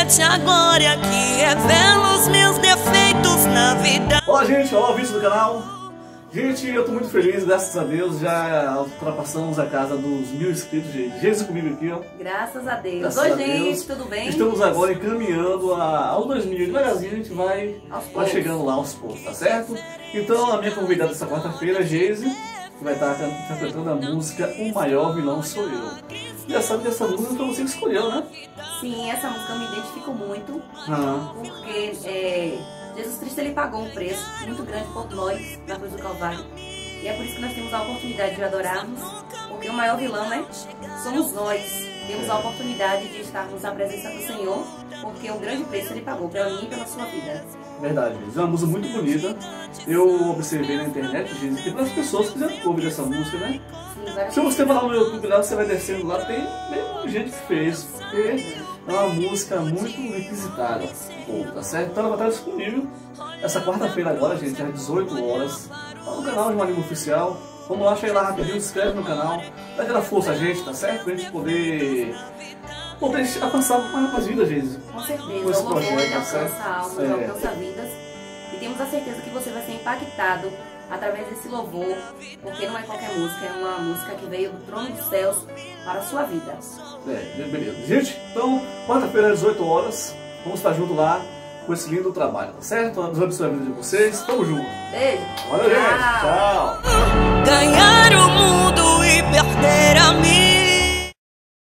reflete a glória que revela os meus defeitos na vida. Olá, gente, olá, vídeo do canal. Gente, eu tô muito feliz, graças a Deus, já ultrapassamos a casa dos mil inscritos, gente. Jesus comigo aqui, ó. Graças a Deus. Graças Oi, a gente, Deus. tudo bem? Estamos agora encaminhando a, aos dois mil. Devagarzinho a gente vai, vai chegando lá aos poucos, tá certo? Então, a minha convidada dessa quarta-feira, Geise, que vai estar can- interpretando a música O Maior Vilão Sou Eu. Já sabe que essa música foi você que escolheu, né? Sim, essa música eu me identifico muito, Ah, porque é, Jesus Cristo ele pagou um preço muito grande por nós na cruz do Calvário. E é por isso que nós temos a oportunidade de adorarmos, porque o maior vilão, né? Somos nós. Temos a oportunidade de estarmos na presença do Senhor, porque o grande preço ele pagou pela mim e pela sua vida. verdade. É uma música muito bonita. Eu observei na internet, Geise, que tem várias pessoas que fizeram cover dessa música, né? Sim, Se você lá no YouTube, lá, você vai descendo lá, tem mesmo gente que fez, porque é uma música muito requisitada, pô, tá certo? Então ela vai estar disponível essa quarta-feira agora, gente, às 18 horas, lá no canal de Marinho Oficial. Vamos lá, chega lá rapidinho, se inscreve no canal, dá aquela força a gente, tá certo? Pra gente poder, poder avançar mais nas vidas, gente. Com certeza, Com esse o projeto, tá alcança almas, É. alcança vidas. E temos a certeza que você vai ser impactado através desse louvor, porque não é qualquer música, é uma música que veio do trono dos céus para a sua vida. É, beleza. Gente, então, quarta-feira às 18 horas, vamos estar junto lá com esse lindo trabalho, tá certo? Deus abençoe a vida de vocês, tamo junto. Beijo! Valeu, gente. Tchau. Ganhar o mundo